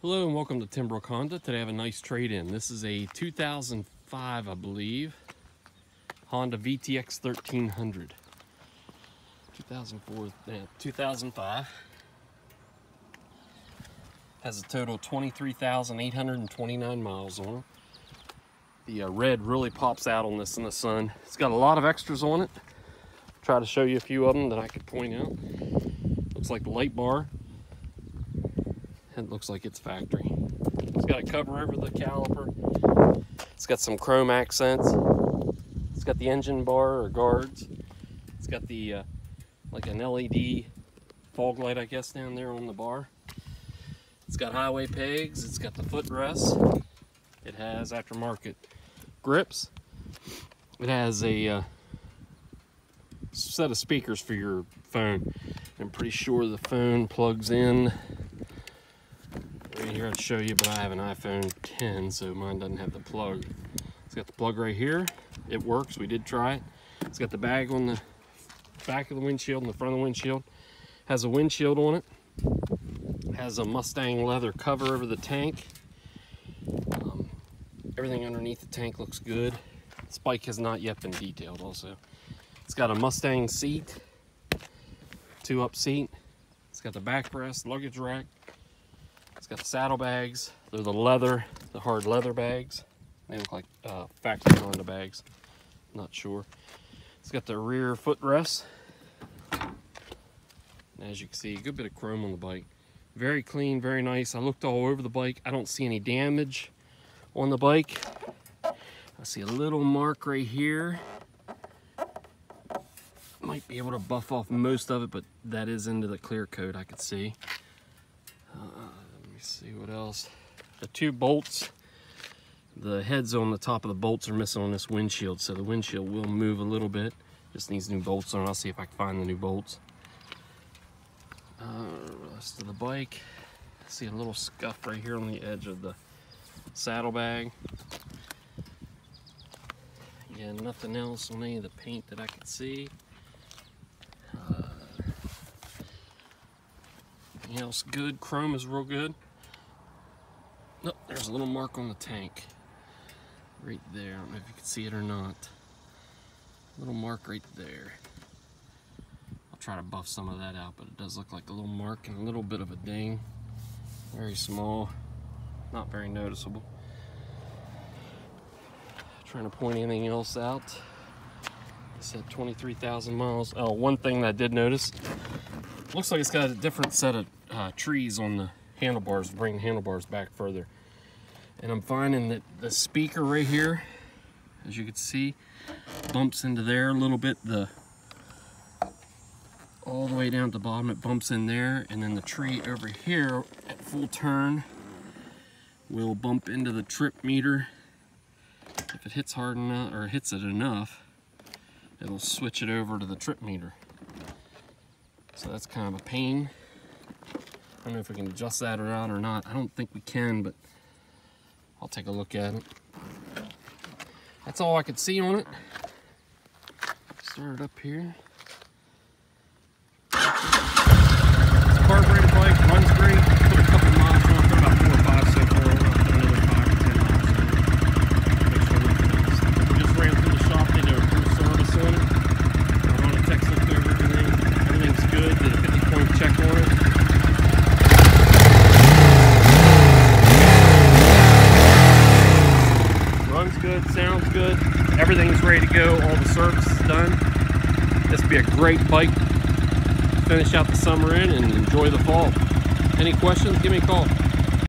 Hello and welcome to Timbrook Honda. Today I have a nice trade-in. This is a 2005, I believe, Honda VTX 1300. 2004, yeah, 2005. Has a total of 23,829 miles on it. The uh, red really pops out on this in the sun. It's got a lot of extras on it. I'll Try to show you a few of them that I could point out. Looks like the light bar it looks like it's factory. It's got a cover over the caliper. It's got some chrome accents. It's got the engine bar or guards. It's got the uh, like an LED fog light, I guess, down there on the bar. It's got highway pegs. It's got the footrest. It has aftermarket grips. It has a uh, set of speakers for your phone. I'm pretty sure the phone plugs in here I'd show you, but I have an iPhone 10, so mine doesn't have the plug. It's got the plug right here. It works. We did try it. It's got the bag on the back of the windshield and the front of the windshield. Has a windshield on it. Has a Mustang leather cover over the tank. Um, everything underneath the tank looks good. This bike has not yet been detailed also. It's got a Mustang seat, two up seat. It's got the backrest, luggage rack, it's got the saddlebags. They're the leather, the hard leather bags. They look like uh, factory Honda bags. Not sure. It's got the rear footrest. As you can see, a good bit of chrome on the bike. Very clean, very nice. I looked all over the bike. I don't see any damage on the bike. I see a little mark right here. Might be able to buff off most of it, but that is into the clear coat I could see. Me see what else. The two bolts, the heads on the top of the bolts are missing on this windshield, so the windshield will move a little bit. Just needs new bolts on. I'll see if I can find the new bolts. Uh, rest of the bike. I see a little scuff right here on the edge of the saddlebag. Again, nothing else on any of the paint that I can see. Uh, anything else good? Chrome is real good. Oh, there's a little mark on the tank. Right there. I don't know if you can see it or not. Little mark right there. I'll try to buff some of that out, but it does look like a little mark and a little bit of a ding. Very small. Not very noticeable. Trying to point anything else out. I said 23,000 miles. Oh, one thing that I did notice. Looks like it's got a different set of uh, trees on the handlebars, bring the handlebars back further. And I'm finding that the speaker right here, as you can see, bumps into there a little bit. The all the way down at the bottom, it bumps in there, and then the tree over here at full turn will bump into the trip meter. If it hits hard enough, or hits it enough, it'll switch it over to the trip meter. So that's kind of a pain don't know if we can adjust that around or not. I don't think we can, but I'll take a look at it. That's all I could see on it. Start it up here. It's carbureted bike, runs great. Put a couple miles on it, about four or five so far. I'll put another five or ten miles Make sure nothing else. Just ran through the shop, they did a full service on it. I run a text looked over everything. Everything's good, did a 50 point check on it. good, sounds good. Everything's ready to go. All the service is done. This would be a great bike to finish out the summer in and enjoy the fall. Any questions, give me a call.